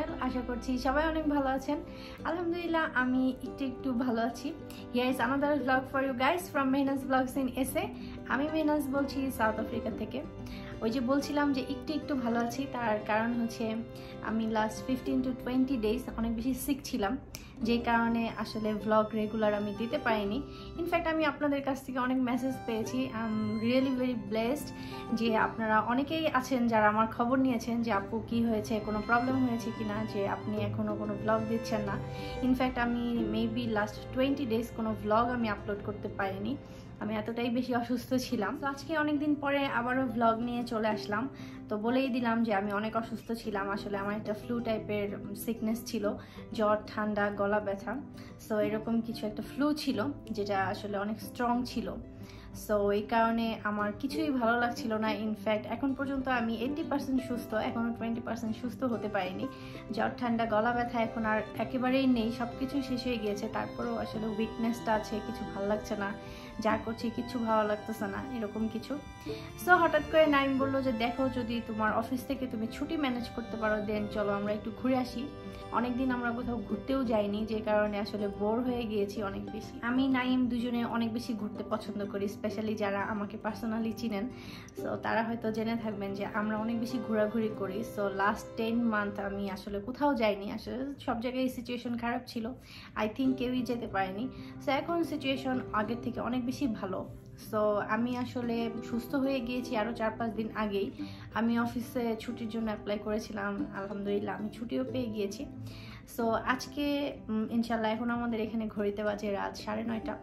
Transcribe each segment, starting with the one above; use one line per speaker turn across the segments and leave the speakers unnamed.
Channel, আশা করছি সবাই অনেক ভালো আছেন। আলহামদুলিল্লাহ, আমি একটু একটু ভালো আছি। Yes another blog for you guys from Mehnaz blogs in এসে আমি মেহনাজ বলছি সাউথ আফ্রিকা থেকে। ওই যে বলছিলাম যে একটু একটু ভালো আছি, তার কারণ হচ্ছে আমি last fifteen to twenty days অনেক বেশি সিক ছিলাম, যে কারণে আসলে ভ্লগ রেগুলার আমি দিতে পারিনি। ইনফ্যাক্ট আমি আপনাদের কাছ থেকে অনেক মেসেজ পেয়েছি I am really very blessed যে আপনারা অনেকেই আছেন যারা আমার খবর নিয়েছেন যে আপু কি হয়েছে, কোনো প্রবলেম হয়েছে কি না যে আপনি এখনও কোনো ব্লগ দিচ্ছেন না। ইনফ্যাক্ট আমি মেবি লাস্ট টোয়েন্টি ডেজ কোনো ভ্লগ আমি আপলোড করতে পারিনি। আমি এতটাই বেশি অসুস্থ ছিলাম। তো আজকে অনেকদিন পরে আবারও ভ্লগ নিয়ে চলে আসলাম। তো বলেই দিলাম যে আমি অনেক অসুস্থ ছিলাম। আসলে আমার একটা ফ্লু টাইপের সিকনেস ছিল, জ্বর, ঠান্ডা, গলা ব্যথা। সো এরকম কিছু একটা ফ্লু ছিল, যেটা আসলে অনেক স্ট্রং ছিল। সো এই কারণে আমার কিছুই ভালো লাগছিল না। ইনফ্যাক্ট এখন পর্যন্ত আমি এইট্টি পার্সেন্ট সুস্থ এখনও টোয়েন্টি পার্সেন্ট সুস্থ হতে পারিনি। জ্বর, ঠান্ডা, গলা ব্যথা এখন আর একেবারেই নেই। সব কিছুই শেষ হয়ে গিয়েছে। তারপরেও আসলে উইকনেসটা আছে, কিছু ভালো লাগছে না। যা করছি কিছু ভালো লাগতেছে না, এরকম কিছু। সো হঠাৎ করে নাইম বলল যে, দেখো, যদি তোমার অফিস থেকে তুমি ছুটি ম্যানেজ করতে পারো দেন চলো আমরা একটু ঘুরে আসি। অনেকদিন আমরা কোথাও ঘুরতেও যাইনি, যে কারণে আসলে বোর হয়ে গিয়েছি অনেক বেশি। আমি, নাইম দুজনে অনেক বেশি ঘুরতে পছন্দ করি স্পেশালি যারা আমাকে পার্সোনালি চিনেন। সো তারা হয়তো জেনে থাকবেন যে, আমরা অনেক বেশি ঘোরাঘুরি করি। সো লাস্ট টেন মান্থ আমি আসলে কোথাও যাইনি, আসলে সব জায়গায় সিচুয়েশন খারাপ ছিল। আই থিঙ্ক কেউই যেতে পারেনি। সো এখন সিচুয়েশন আগের থেকে অনেক বেশি ভালো। সো আমি আসলে সুস্থ হয়ে গিয়েছি আরও চার পাঁচ দিন আগেই। আমি অফিসে ছুটির জন্য অ্যাপ্লাই করেছিলাম, আলহামদুলিল্লাহ আমি ছুটিও পেয়ে গিয়েছি। সো আজকে ইনশাল্লাহ এখন আমাদের এখানে ঘড়িতে বাজে রাত সাড়ে নয়টা।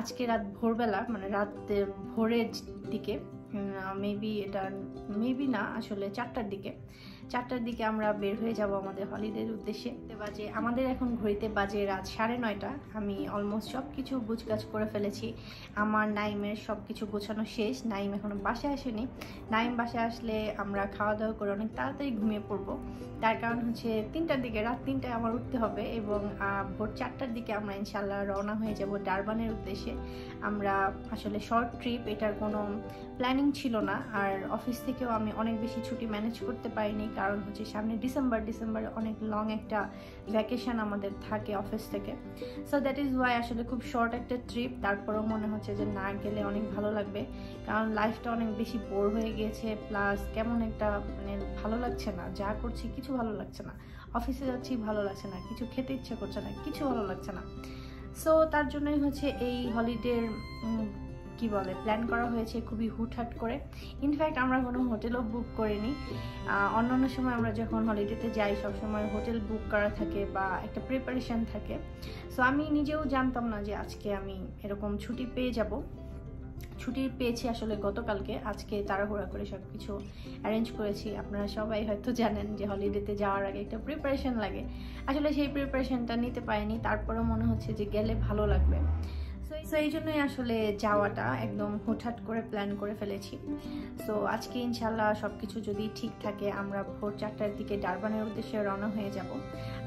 আজকে রাত ভোরবেলা মানে রাত ভোরের দিকে মেবি এটা মেবি না, আসলে চারটার দিকে। চারটার দিকে আমরা বের হয়ে যাব আমাদের হলিডের উদ্দেশ্যে। বাজে, আমাদের এখন ঘড়িতে বাজে রাত সাড়ে নয়টা। আমি অলমোস্ট সব কিছু গুছগাছ করে ফেলেছি। আমার নাইমের সব কিছু গোছানো শেষ। নাইম এখনও বাসায় আসেনি। নাইম বাসায় আসলে আমরা খাওয়া দাওয়া করে অনেক তাড়াতাড়ি ঘুমিয়ে পড়ব। তার কারণ হচ্ছে তিনটার দিকে, রাত তিনটায় আমার উঠতে হবে এবং ভোর চারটার দিকে আমরা ইনশাল্লাহ রওনা হয়ে যাব ডারবানের উদ্দেশ্যে। আমরা আসলে শর্ট ট্রিপ এটার কোনো প্ল্যানিং ছিল না, আর অফিস থেকেও আমি অনেক বেশি ছুটি ম্যানেজ করতে পারিনি, কারণ হচ্ছে সামনে ডিসেম্বর ডিসেম্বরে অনেক লং একটা ভ্যাকেশন আমাদের থাকে অফিস থেকে। সো দ্যাট ইজ ওয়াই আসলে খুব শর্ট একটা ট্রিপ তারপরেও মনে হচ্ছে যে না গেলে অনেক ভালো লাগবে, কারণ লাইফটা অনেক বেশি বোর হয়ে গিয়েছে প্লাস কেমন একটা মানে ভালো লাগছে না, যা করছি কিছু ভালো লাগছে না অফিসে যাচ্ছি ভালো লাগছে না, কিছু খেতে ইচ্ছে করছে না, কিছু ভালো লাগছে না। সো তার জন্যই হচ্ছে এই হলিডের কি বলে প্ল্যান করা হয়েছে খুবই হুটহাট করে। ইনফ্যাক্ট আমরা কোনো হোটেলও বুক করিনি। অন্য অন্য সময় আমরা যখন হলিডেতে যাই সবসময় হোটেল বুক করা থাকে বা একটা প্রিপারেশান থাকে। সো আমি নিজেও জানতাম না যে আজকে আমি এরকম ছুটি পেয়ে যাব। ছুটি পেয়েছি আসলে গতকালকে। আজকে তাড়াহুড়া করে সব কিছু অ্যারেঞ্জ করেছি। আপনারা সবাই হয়তো জানেন যে হলিডেতে যাওয়ার আগে একটা প্রিপারেশন লাগে। আসলে সেই প্রিপারেশনটা নিতে পারিনি। তারপরেও মনে হচ্ছে যে গেলে ভালো লাগবে। সো এই জন্যই আসলে যাওয়াটা একদম হুটহাট করে প্ল্যান করে ফেলেছি। সো আজকে ইনশাল্লাহ সব কিছু যদি ঠিক থাকে, আমরা ভোর চারটার দিকে ডারবানের উদ্দেশ্যে রওনা হয়ে যাব।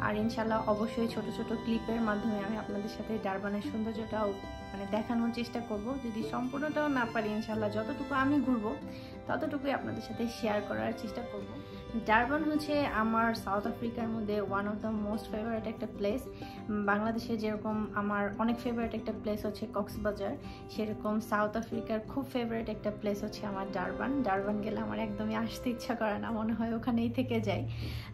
আর ইনশাল্লাহ অবশ্যই ছোট ছোট ক্লিপের মাধ্যমে আমি আপনাদের সাথে ডারবানের সৌন্দর্যটাও মানে দেখানোর চেষ্টা করব। যদি সম্পূর্ণটাও না পারি ইনশাল্লাহ যতটুকু আমি ঘুরবো, ততটুকুই আপনাদের সাথে শেয়ার করার চেষ্টা করব। ডারবান হচ্ছে আমার সাউথ আফ্রিকার মধ্যে one of the most favourite একটা প্লেস বাংলাদেশে যেরকম আমার অনেক ফেভারিট একটা প্লেস হচ্ছে কক্সবাজার, সেরকম সাউথ আফ্রিকার খুব ফেভারিট একটা প্লেস হচ্ছে আমার ডারবান। ডারবান গেলে আমার একদমই আসতে ইচ্ছা করে না, মনে হয় ওখানেই থেকে যাই।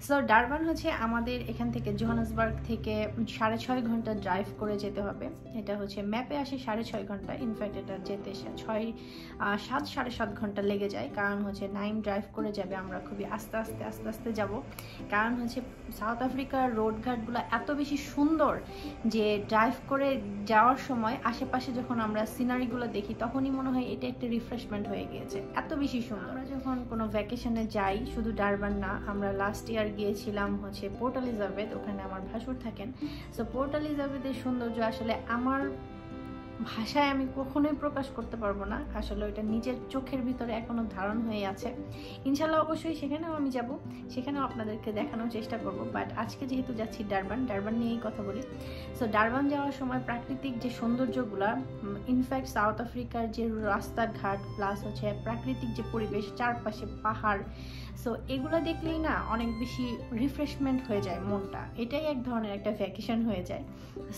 সো ডারবান হচ্ছে আমাদের এখান থেকে জোহানসবার্গ থেকে সাড়ে ছয় ঘণ্টা ড্রাইভ করে যেতে হবে। এটা হচ্ছে ম্যাপে আসে সাড়ে ছয় ঘণ্টা ইনফ্যাক্ট এটা যেতে ছয় সাত, সাড়ে সাত ঘণ্টা লেগে যায়। কারণ হচ্ছে নাইন ড্রাইভ করে যাবে আমরা খুবই আস্তে আস্তে আস্তে আস্তে আস্তে যাব। কারণ হচ্ছে সাউথ আফ্রিকার রোডঘাটগুলো এত বেশি সুন্দর যে ড্রাইভ করে যাওয়ার সময় আশেপাশে যখন আমরা সিনারিগুলো দেখি, তখনই মনে হয় এটা একটা রিফ্রেশমেন্ট হয়ে গিয়েছে। এত বেশি সুন্দর। আমরা যখন কোনো ভ্যাকেশনে যাই, শুধু ডারবান না, আমরা লাস্ট ইয়ার গিয়েছিলাম হচ্ছে পোর্ট এলিজাবেথ ওখানে আমার ভাসুর থাকেন। সো পোর্ট এলিজাবেথের সৌন্দর্য আসলে আমার ভাষায় আমি কখনোই প্রকাশ করতে পারব না। আসলে ওইটা নিজের চোখের ভিতরে এখনও ধারণ হয়ে আছে। ইনশাল্লাহ অবশ্যই সেখানেও আমি যাব। সেখানেও আপনাদেরকে দেখানোর চেষ্টা করব। বাট আজকে যেহেতু যাচ্ছি ডারবান ডারবান নিয়েই কথা বলি। সো ডারবান যাওয়ার সময় প্রাকৃতিক যে সৌন্দর্যগুলো ইনফ্যাক্ট সাউথ আফ্রিকার যে রাস্তাঘাট প্লাস হচ্ছে প্রাকৃতিক যে পরিবেশ, চারপাশে পাহাড়। সো এগুলো দেখলেই না অনেক বেশি রিফ্রেশমেন্ট হয়ে যায় মনটা। এটাই এক ধরনের একটা ভ্যাকেশন হয়ে যায়।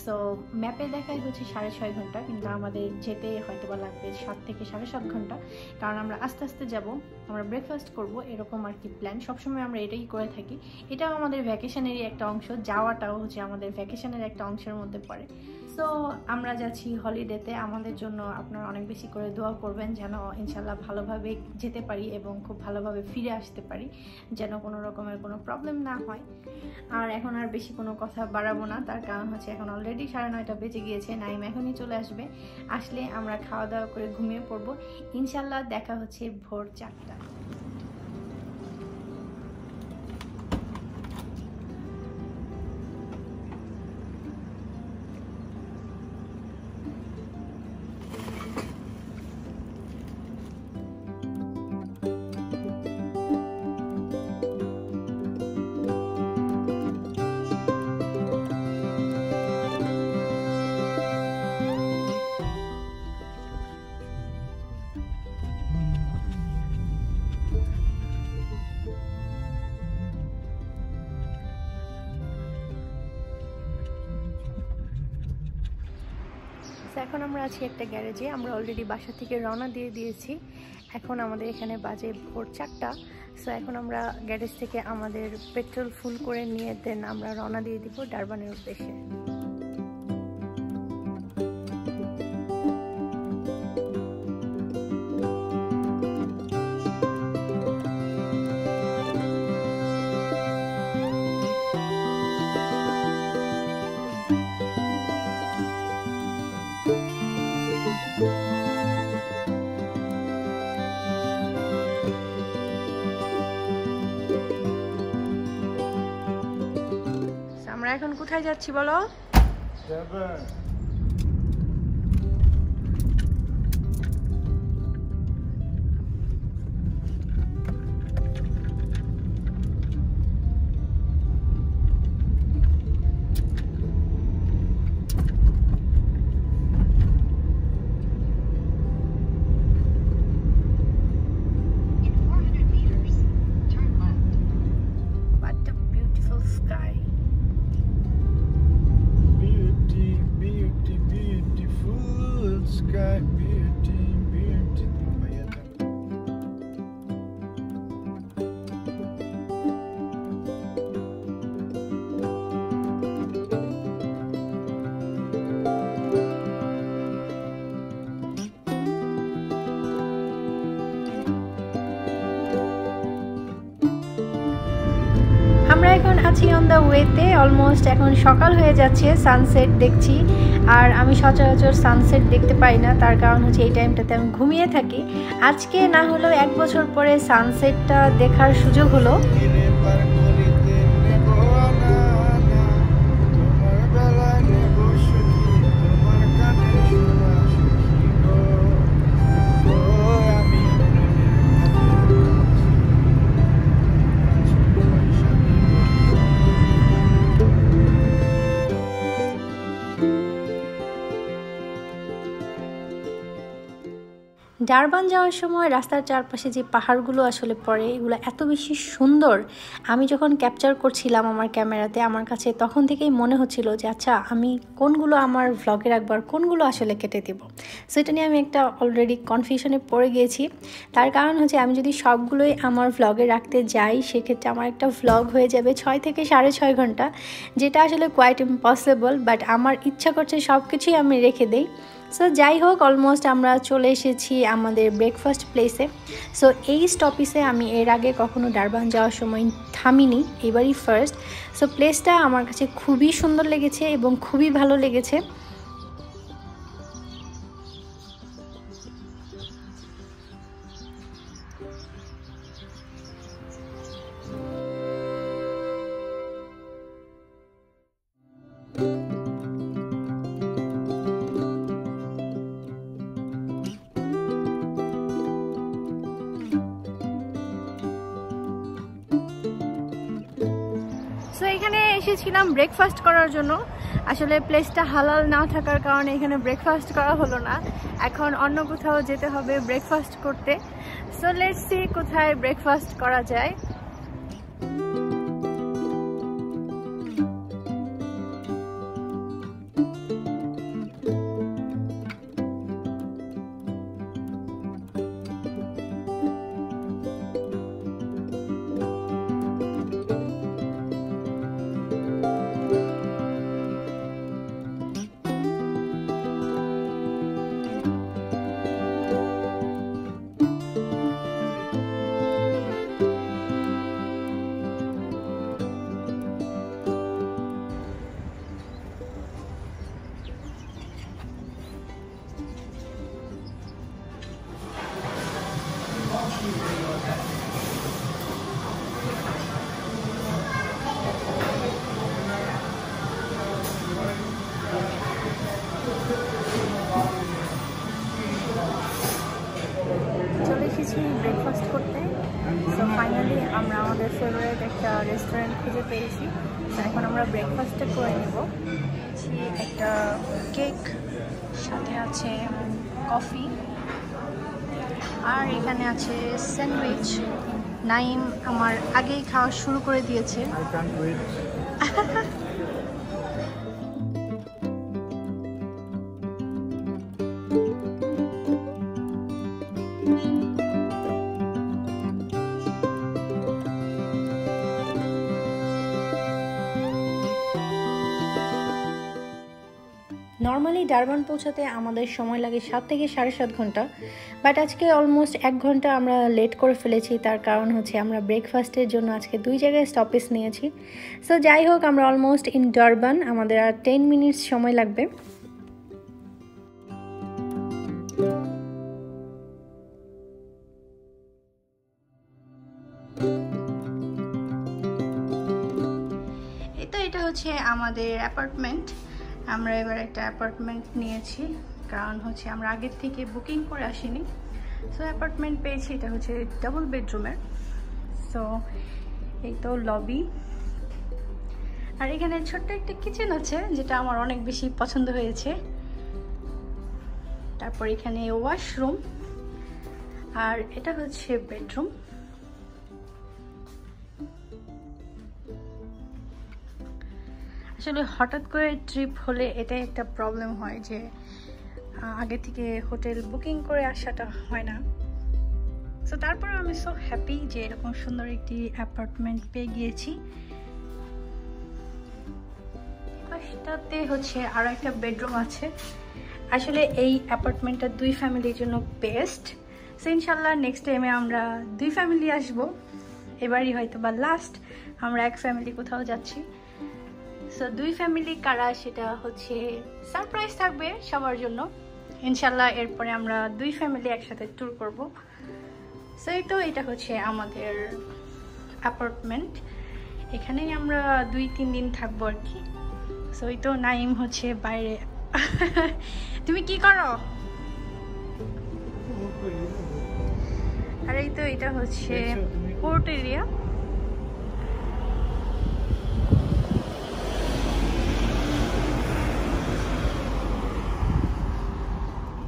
সো ম্যাপে দেখাই হচ্ছে সাড়ে ছয় ঘণ্টা আমাদের যেতে হয়তো বা লাগবে সাত থেকে সাড়ে সাত ঘণ্টা। কারণ আমরা আস্তে আস্তে যাব, আমরা ব্রেকফাস্ট করব, এরকম আর কি প্ল্যান সবসময় আমরা এটাই করে থাকি। এটাও আমাদের ভ্যাকেশনেরই একটা অংশ, যাওয়াটাও হচ্ছে আমাদের ভ্যাকেশনের একটা অংশের মধ্যে পড়ে। সো আমরা যাচ্ছি হলিডেতে আমাদের জন্য আপনারা অনেক বেশি করে দোয়া করবেন যেন ইনশাল্লাহ ভালোভাবে যেতে পারি এবং খুব ভালোভাবে ফিরে আসতে পারি, যেন কোনো রকমের কোনো প্রবলেম না হয়। আর এখন আর বেশি কোনো কথা বাড়াবো না। তার কারণ হচ্ছে এখন অলরেডি সাড়ে নয়টা বেজে গিয়েছে, নাইম এখনই চলে আসবে। আসলে আমরা খাওয়া দাওয়া করে ঘুমিয়ে পড়ব। ইনশাল্লাহ দেখা হচ্ছে ভোর চারটা আছি একটা গ্যারেজে। আমরা অলরেডি বাসা থেকে রওনা দিয়ে দিয়েছি। এখন আমাদের এখানে বাজে ভোর চারটা। সো এখন আমরা গ্যারেজ থেকে আমাদের পেট্রোল ফুল করে নিয়ে দেন আমরা রওনা দিয়ে দিব ডারবানের উদ্দেশ্যে। কোথায় যাচ্ছি বলো? আছি অন দ্য ওয়েতে অলমোস্ট এখন সকাল হয়ে যাচ্ছে সানসেট দেখছি। আর আমি সচরাচর সানসেট দেখতে পাই না, তার কারণ হচ্ছে এই টাইমটাতে আমি ঘুমিয়ে থাকি। আজকে না হলেও এক বছর পরে সানসেটটা দেখার সুযোগ হলো। ডারবান যাওয়ার সময় রাস্তার চারপাশে যে পাহাড়গুলো আসলে পড়ে, এগুলো এত বেশি সুন্দর। আমি যখন ক্যাপচার করছিলাম আমার ক্যামেরাতে, আমার কাছে তখন থেকেই মনে হচ্ছিল যে আচ্ছা আমি কোনগুলো আমার ভ্লগে রাখবার কোনগুলো আসলে কেটে দেবো? সো এটা নিয়ে আমি একটা অলরেডি কনফিউশনে পড়ে গিয়েছি তার কারণ হচ্ছে, আমি যদি সবগুলোই আমার ভ্লগে রাখতে যাই, সেক্ষেত্রে আমার একটা ভ্লগ হয়ে যাবে ছয় থেকে সাড়ে ছয় ঘণ্টা, যেটা আসলে কোয়াইট ইম্পসিবল বাট আমার ইচ্ছা করছে সব কিছুই আমি রেখে দিই। সো যাই হোক অলমোস্ট আমরা চলে এসেছি আমাদের ব্রেকফাস্ট প্লেসে সো এই স্টপিসে আমি এর আগে কখনো ডারবান যাওয়ার সময় থামিনি, এবারই ফার্স্ট সো প্লেসটা আমার কাছে খুবই সুন্দর লেগেছে এবং খুবই ভালো লেগেছে। এসেছিলাম ব্রেকফাস্ট করার জন্য। আসলে প্লেসটা হালাল না থাকার কারণে এখানে ব্রেকফাস্ট করা হলো না। এখন অন্য কোথাও যেতে হবে ব্রেকফাস্ট করতে। সো লেটস কোথায় ব্রেকফাস্ট করা যায়। কেক সাথে আছে কফি। আর এখানে আছে স্যান্ডউইচ। নাইম আমার আগেই খাওয়া শুরু করে দিয়েছে। ডারবান পৌঁছাতে আমাদের সময় লাগে সাত থেকে সাড়ে সাত ঘণ্টা। বাট আজকে অলমোস্ট এক ঘণ্টা আমরা লেট করে ফেলেছি, তার কারণ হচ্ছে আমরা ব্রেকফাস্টের জন্য আজকে দুই জায়গায় স্টপেজ নিয়েছি। সো যাই হোক, আমরা অলমোস্ট ইন ডারবান আমাদের আর টেন মিনিটস সময় লাগবে। এটা হচ্ছে আমাদের অ্যাপার্টমেন্ট আমরা এবার একটা অ্যাপার্টমেন্ট নিয়েছি। কারণ হচ্ছে আমরা আগের থেকে বুকিং করে আসিনি। সো অ্যাপার্টমেন্ট পেয়েছি, এটা হচ্ছে ডাবল বেডরুমের সো এই তো লবি আর এখানে ছোট্ট একটা কিচেন আছে, যেটা আমার অনেক বেশি পছন্দ হয়েছে। তারপর এখানে ওয়াশরুম আর এটা হচ্ছে বেডরুম আসলে হঠাৎ করে ট্রিপ হলে এটাই একটা প্রবলেম হয় যে আগে থেকে হোটেল বুকিং করে আসাটা হয় না। সো তারপর আমি সো হ্যাপি যে এরকম সুন্দর একটি অ্যাপার্টমেন্ট পেয়ে গিয়েছি। পাশটাতে হচ্ছে আরও একটা বেডরুম আছে। আসলে এই অ্যাপার্টমেন্টটা দুই ফ্যামিলির জন্য বেস্ট সো ইনশাল্লাহ নেক্সট টাইমে আমরা দুই ফ্যামিলি আসব। এবারই হয়তো বা লাস্ট আমরা এক ফ্যামিলি কোথাও যাচ্ছি। সো দুই ফ্যামিলি কারা সেটা হচ্ছে সারপ্রাইজ থাকবে সবার জন্য। ইনশাল্লাহ এরপরে আমরা দুই ফ্যামিলি একসাথে ট্যুর করব। সো এই তো এটা হচ্ছে আমাদের অ্যাপার্টমেন্ট এখানেই আমরা দুই তিন দিন থাকব আর কি। সো এই তো নাইম হচ্ছে বাইরে। তুমি কি করো? আর এই তো এটা হচ্ছে পোর্ট এরিয়া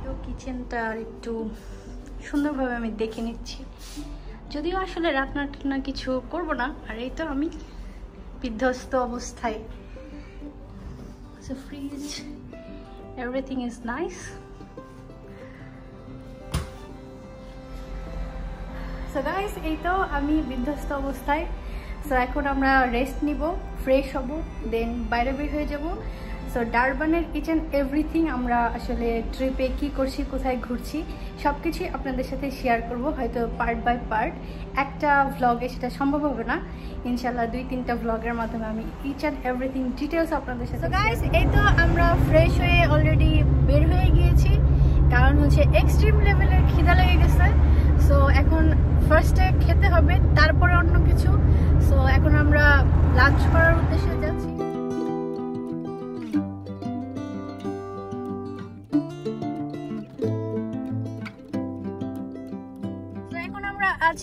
তো কিচেনটা একটু সুন্দরভাবে আমি দেখে নিচ্ছি। যদিও আসলে রান্না টান্না কিছু করব না, আর এই তো আমি বিধ্বস্ত অবস্থায়। Fridge everything is nice so guys এই তো আমি বিধ্বস্ত অবস্থায়। সো এখন আমরা রেস্ট নিব ফ্রেশ হব দেন বাইরে বের হয়ে যাব। সো ডারবানের ইচ অ্যান্ড এভরিথিং আমরা আসলে ট্রিপে কি করছি কোথায় ঘুরছি সব কিছুই আপনাদের সাথে শেয়ার করব হয়তো পার্ট বাই পার্ট একটা ভ্লগে সেটা সম্ভব হবে না। ইনশাল্লাহ দুই তিনটা ভ্লগের মাধ্যমে আমি ইচ অ্যান্ড এভরিথিং ডিটেলস আপনাদের সাথে গাইস এই তো আমরা ফ্রেশ হয়ে অলরেডি বের হয়ে গিয়েছি। কারণ হচ্ছে এক্সট্রিম লেভেলের খিদা লেগে গেছে। সো এখন ফার্স্টে খেতে হবে তারপরে অন্য কিছু। সো এখন আমরা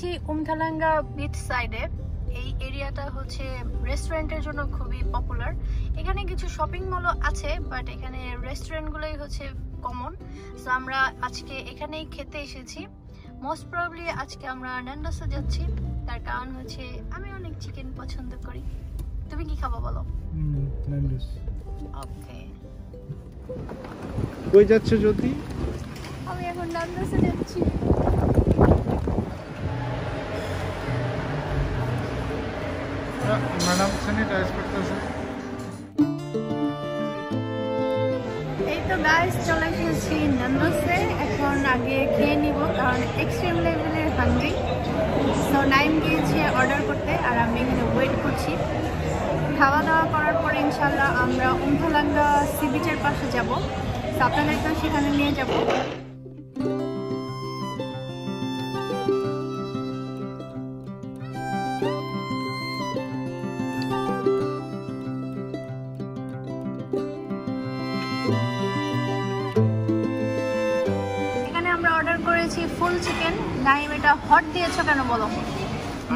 আছি উমথালাঙ্গা বিচ সাইডে এই এরিয়াটা হচ্ছে রেস্টুরেন্টের জন্য খুবই পপুলার এখানে কিছু শপিং মলও আছে বাট এখানে রেস্টুরেন্টগুলোই হচ্ছে কমন সো আমরা আজকে এখানেই খেতে এসেছি। মোস্ট প্রবলি আজকে আমরা ন্যান্ডোসে যাচ্ছি। তার কারণ হচ্ছে আমি অনেক চিকেন পছন্দ করি। তুমি কি খাব বলো? ওকে
কই যাচ্ছ যদি
আমি এখন ন্যান্ডোসে যাচ্ছি।
ম্যাডাম স্যানিটাইজ করতেছে
এই তো গাইস চলে এসেছি ন্যান্ডোসে এখন আগে খেয়ে নিব, কারণ এক্সট্রিম লেভেলের হাঙ্গি সো নাইম গিয়েছি অর্ডার করতে, আর আমি এখানে ওয়েট করছি। খাওয়া দাওয়া করার পরে ইনশাল্লাহ আমরা উমথালাঙ্গা সি বিচের পাশে যাব। তো আপনাদেরকেও সেখানে নিয়ে যাব। হট দিয়েছ কেন বলো?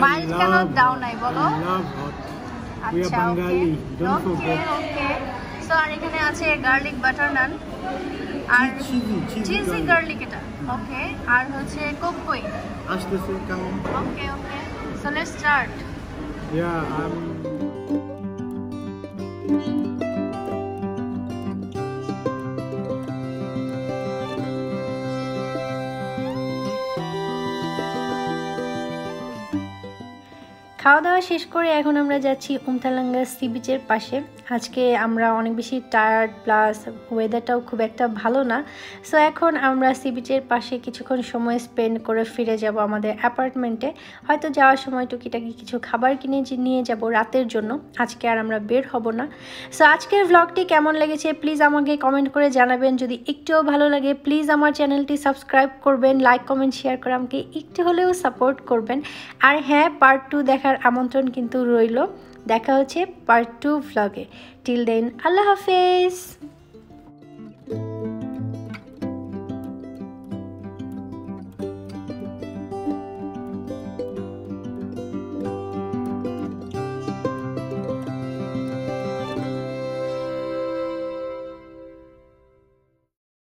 মাইল্ড কেন দাও নাই বলো? আচ্ছা ওকে ওকে ওকে সো আর এখানে আছে গার্লিক বাটার নান আর চিজি গার্লিক এটা। ওকে আর হচ্ছে কোকোই।
আসতেছে কেমন
okay okay so let's start
yeah I
how খাওয়া শেষ করে এখন আমরা যাচ্ছি উমতালাঙ্গা সি বিচের পাশে। আজকে আমরা অনেক বেশি টায়ার্ড প্লাস ওয়েদারটাও খুব একটা ভালো না। সো এখন আমরা সি বিচের পাশে কিছুক্ষণ সময় স্পেন্ড করে ফিরে যাব আমাদের অ্যাপার্টমেন্টে হয়তো যাওয়ার সময় টুকিটাকি কিছু খাবার কিনে নিয়ে যাব রাতের জন্য। আজকে আর আমরা বের হব না। সো আজকের ভ্লগটি কেমন লেগেছে প্লিজ আমাকে কমেন্ট করে জানাবেন। যদি একটুও ভালো লাগে প্লিজ আমার চ্যানেলটি সাবস্ক্রাইব করবেন লাইক কমেন্ট শেয়ার করে আমাকে একটু হলেও সাপোর্ট করবেন। আর হ্যাঁ পার্ট টু দেখার আমন্ত্রণ কিন্তু রইল। দেখা হচ্ছে পার্ট টু ভ্লগে টিল দেন আল্লাহ হাফেজ!